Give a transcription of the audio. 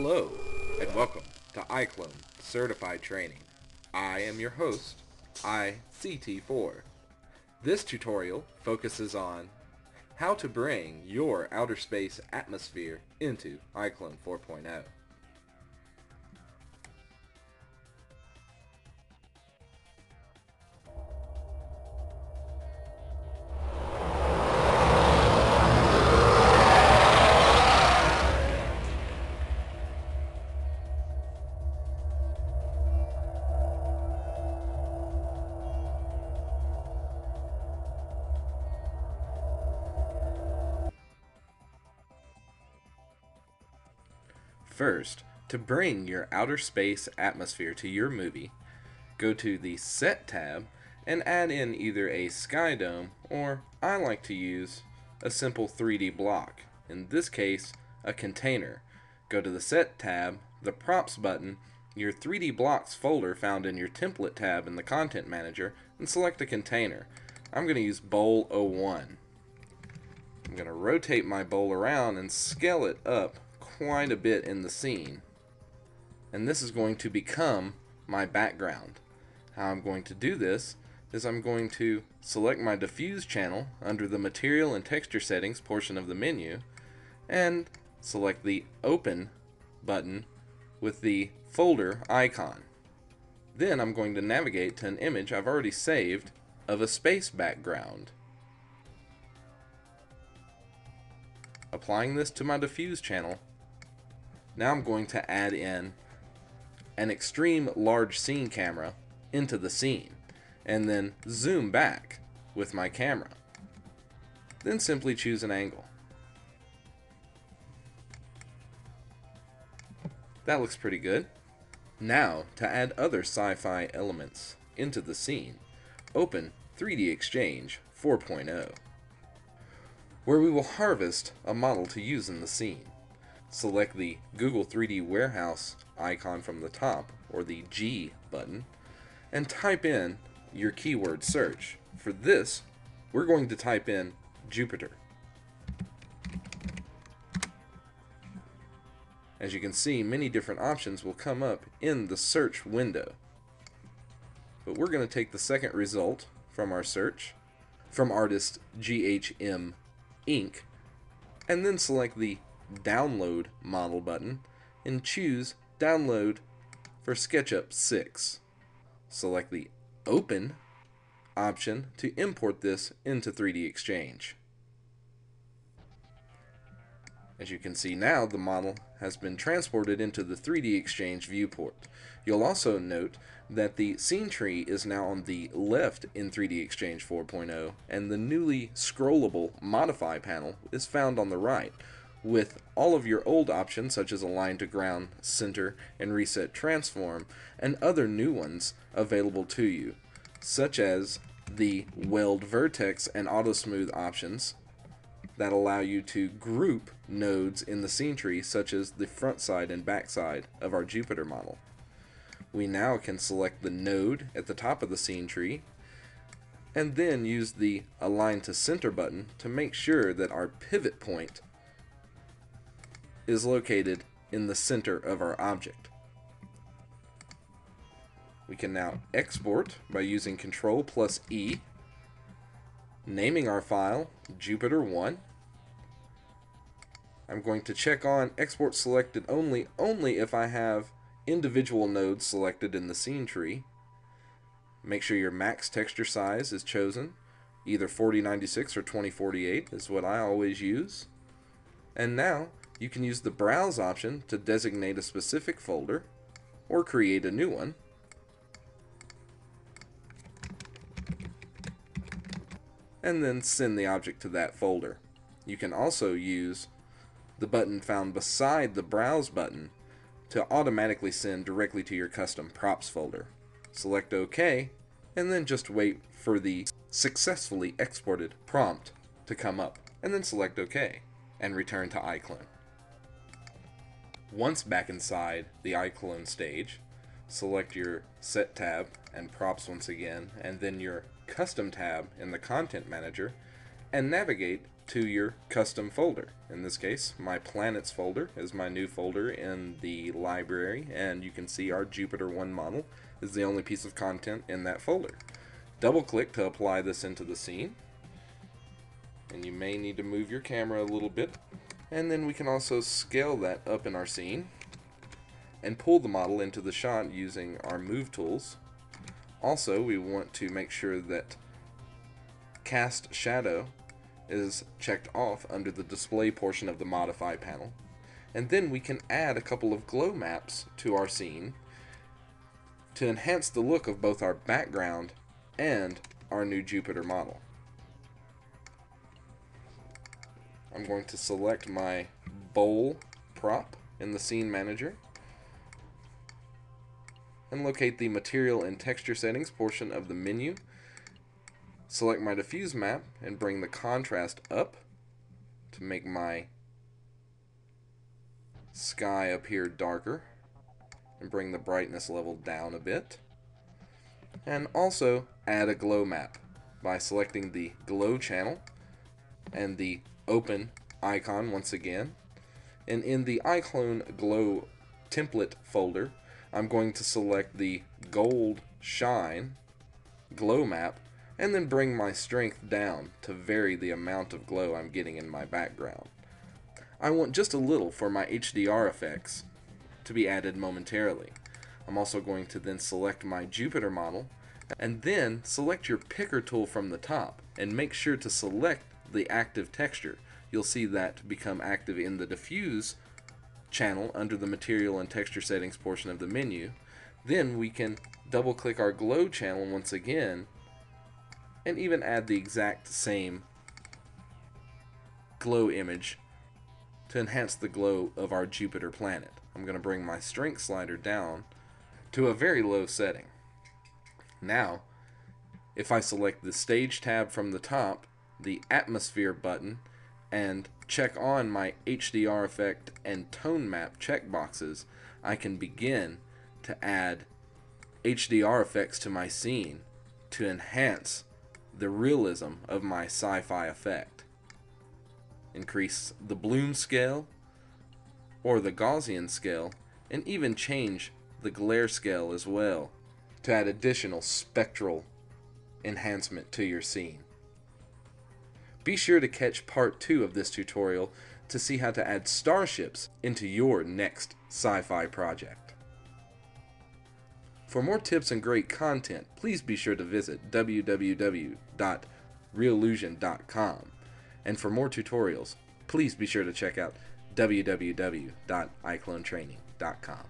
Hello, and welcome to iClone Certified Training. I am your host, ICT4. This tutorial focuses on how to bring your outer space atmosphere into iClone 4.0. First, to bring your outer space atmosphere to your movie, go to the Set tab and add in either a sky dome or I like to use a simple 3D block, in this case, a container. Go to the Set tab, the Props button, your 3D blocks folder found in your Template tab in the Content Manager, and select a container. I'm going to use Bowl 01. I'm going to rotate my bowl around and scale it up quite a bit in the scene. And this is going to become my background. How I'm going to do this is I'm going to select my diffuse channel under the material and texture settings portion of the menu and select the open button with the folder icon. Then I'm going to navigate to an image I've already saved of a space background. Applying this to my diffuse channel, now I'm going to add in an extreme large scene camera into the scene and then zoom back with my camera. Then simply choose an angle. That looks pretty good. Now, to add other sci-fi elements into the scene, open 3D Exchange 4.0, where we will harvest a model to use in the scene. Select the Google 3D Warehouse icon from the top, or the G button, and type in your keyword search. For this, we're going to type in Jupiter. As you can see, many different options will come up in the search window. But we're going to take the second result from our search, from artist GHM Inc., and then select the Download Model button and choose Download for SketchUp 6. Select the Open option to import this into 3D Exchange. As you can see now, the model has been transported into the 3D Exchange viewport. You'll also note that the scene tree is now on the left in 3D Exchange 4.0 and the newly scrollable Modify panel is found on the right with all of your old options such as align to ground, center, and reset transform, and other new ones available to you, such as the weld vertex and auto smooth options that allow you to group nodes in the scene tree such as the front side and back side of our Jupiter model. We now can select the node at the top of the scene tree and then use the align to center button to make sure that our pivot point is located in the center of our object. We can now export by using Control plus E, naming our file Jupiter 1. I'm going to check on export selected only, only if I have individual nodes selected in the scene tree. Make sure your max texture size is chosen. Either 4096 or 2048 is what I always use. And now you can use the Browse option to designate a specific folder or create a new one. And then send the object to that folder. You can also use the button found beside the Browse button to automatically send directly to your custom props folder. Select OK, and then just wait for the successfully exported prompt to come up, and then select OK, and return to iClone. Once back inside the iClone stage, select your Set tab and Props once again, and then your Custom tab in the Content Manager, and navigate to your custom folder. In this case, my planets folder is my new folder in the library, and you can see our Jupiter 1 model is the only piece of content in that folder. Double click to apply this into the scene, and you may need to move your camera a little bit, and then we can also scale that up in our scene and pull the model into the shot using our move tools. Also, we want to make sure that cast shadow is checked off under the display portion of the modify panel. And then we can add a couple of glow maps to our scene to enhance the look of both our background and our new Jupiter model. I'm going to select my bowl prop in the scene manager and locate the material and texture settings portion of the menu. Select my diffuse map and bring the contrast up to make my sky appear darker and bring the brightness level down a bit. And also add a glow map by selecting the glow channel and the open icon once again. And in the iClone Glow template folder, I'm going to select the gold shine glow map and then bring my strength down to vary the amount of glow I'm getting in my background. I want just a little for my HDR effects to be added momentarily. I'm also going to then select my Jupiter model and then select your picker tool from the top and make sure to select the active texture. You'll see that become active in the diffuse channel under the material and texture settings portion of the menu. Then we can double click our glow channel once again and even add the exact same glow image to enhance the glow of our Jupiter planet. I'm going to bring my strength slider down to a very low setting. Now, if I select the stage tab from the top, the atmosphere button, and check on my HDR effect and tone map checkboxes, I can begin to add HDR effects to my scene to enhance the realism of my sci-fi effect. Increase the bloom scale or the Gaussian scale and even change the glare scale as well to add additional spectral enhancement to your scene. Be sure to catch part 2 of this tutorial to see how to add starships into your next sci-fi project. For more tips and great content, please be sure to visit www.reallusion.com. And for more tutorials, please be sure to check out www.iclonetraining.com.